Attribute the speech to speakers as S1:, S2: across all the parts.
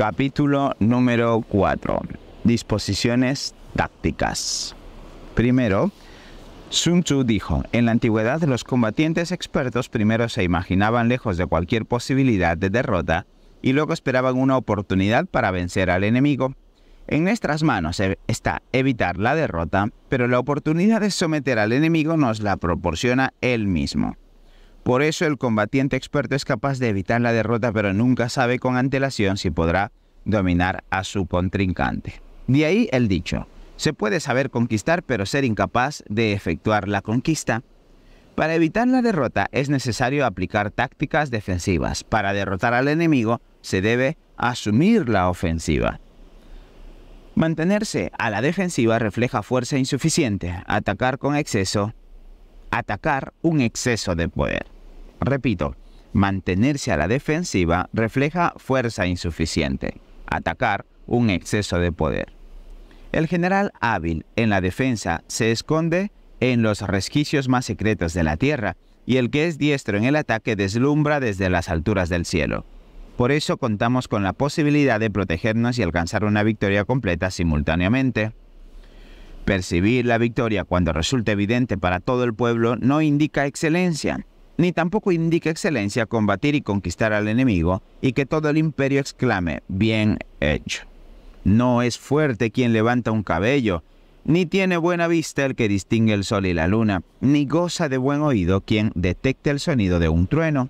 S1: Capítulo número 4. Disposiciones tácticas. Primero, Sun Tzu dijo, en la antigüedad los combatientes expertos primero se imaginaban lejos de cualquier posibilidad de derrota y luego esperaban una oportunidad para vencer al enemigo. En nuestras manos e-, está evitar la derrota, pero la oportunidad de someter al enemigo nos la proporciona él mismo. Por eso el combatiente experto es capaz de evitar la derrota, pero nunca sabe con antelación si podrá dominar a su contrincante. De ahí el dicho, se puede saber conquistar pero ser incapaz de efectuar la conquista. Para evitar la derrota es necesario aplicar tácticas defensivas. Para derrotar al enemigo se debe asumir la ofensiva. Mantenerse a la defensiva refleja fuerza insuficiente, atacar con exceso, atacar un exceso de poder. Repito, mantenerse a la defensiva refleja fuerza insuficiente, atacar un exceso de poder. El general hábil en la defensa se esconde en los resquicios más secretos de la tierra, y el que es diestro en el ataque deslumbra desde las alturas del cielo. Por eso contamos con la posibilidad de protegernos y alcanzar una victoria completa simultáneamente. Percibir la victoria cuando resulta evidente para todo el pueblo no indica excelencia, ni tampoco indica excelencia combatir y conquistar al enemigo y que todo el imperio exclame, bien hecho. No es fuerte quien levanta un cabello, ni tiene buena vista el que distingue el sol y la luna, ni goza de buen oído quien detecta el sonido de un trueno.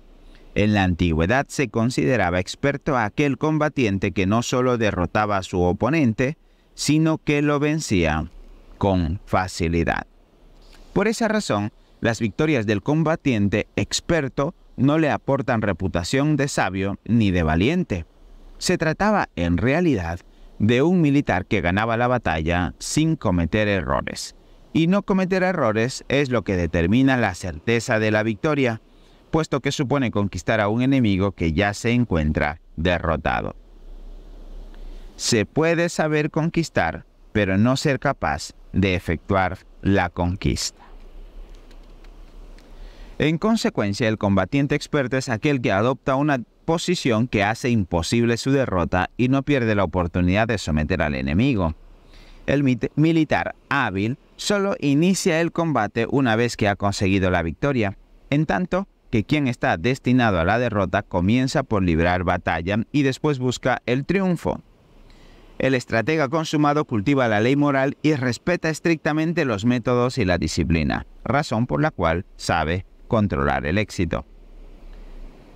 S1: En la antigüedad se consideraba experto aquel combatiente que no solo derrotaba a su oponente, sino que lo vencía con facilidad. Por esa razón, las victorias del combatiente experto no le aportan reputación de sabio ni de valiente. Se trataba, en realidad, de un militar que ganaba la batalla sin cometer errores. Y no cometer errores es lo que determina la certeza de la victoria, puesto que supone conquistar a un enemigo que ya se encuentra derrotado. Se puede saber conquistar, pero no ser capaz de efectuar la conquista. En consecuencia, el combatiente experto es aquel que adopta una posición que hace imposible su derrota y no pierde la oportunidad de someter al enemigo. El militar hábil solo inicia el combate una vez que ha conseguido la victoria, en tanto que quien está destinado a la derrota comienza por librar batalla y después busca el triunfo. El estratega consumado cultiva la ley moral y respeta estrictamente los métodos y la disciplina, razón por la cual sabe controlar el éxito.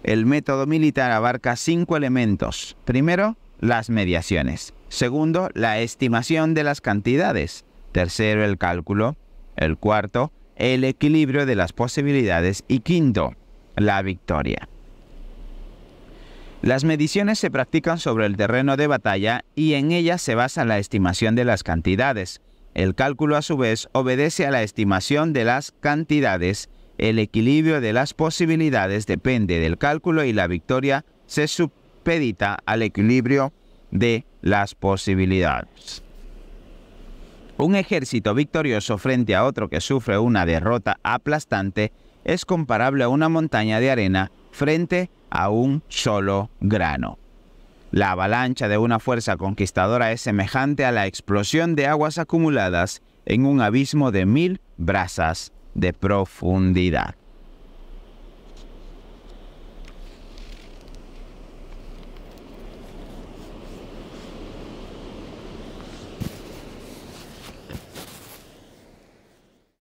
S1: El método militar abarca cinco elementos. Primero, las mediaciones. Segundo, la estimación de las cantidades. Tercero, el cálculo. El cuarto, el equilibrio de las posibilidades. Y quinto, la victoria. Las mediciones se practican sobre el terreno de batalla y en ellas se basa la estimación de las cantidades. El cálculo a su vez obedece a la estimación de las cantidades el equilibrio de las posibilidades depende del cálculo y la victoria se supedita al equilibrio de las posibilidades. Un ejército victorioso frente a otro que sufre una derrota aplastante es comparable a una montaña de arena frente a un solo grano. La avalancha de una fuerza conquistadora es semejante a la explosión de aguas acumuladas en un abismo de mil brasas de profundidad.